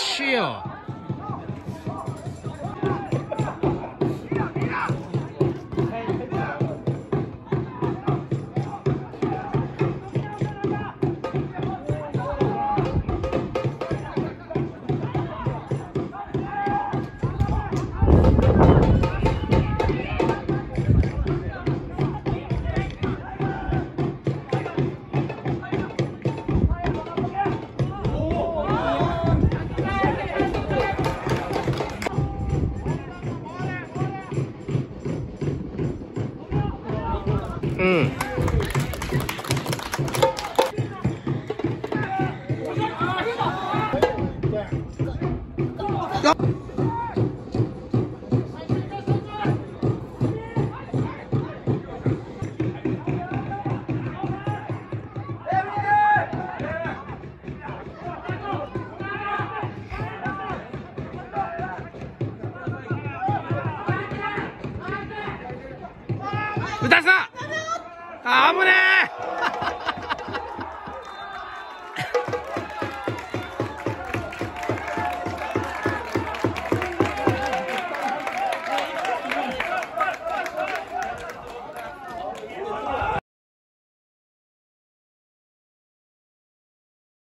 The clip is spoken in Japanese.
shield. うん。打たすな危ねえ。